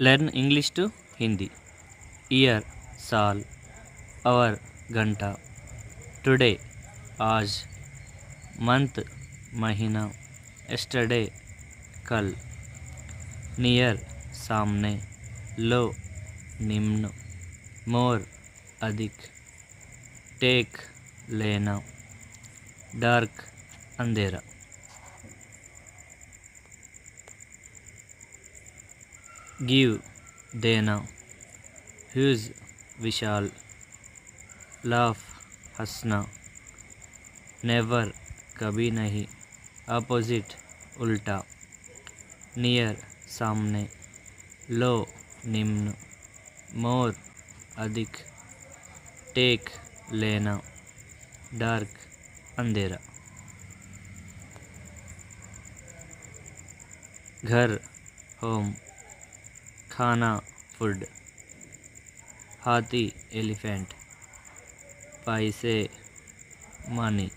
learn English to Hindi year साल hour घंटा today आज मंथ महीना एस्टरडे कल नियर सामने लो निम्न मोर अधिक टेक लेना डार्क अंधेरा गिव देना ह्यूज विशाल लाफ हंसना नेवर कभी नहीं अपोजिट उल्टा नियर सामने लो निम्न मोर अधिक टेक लेना डार्क अंधेरा घर होम खाना फ़ूड हाथी एलिफेंट पैसे मनी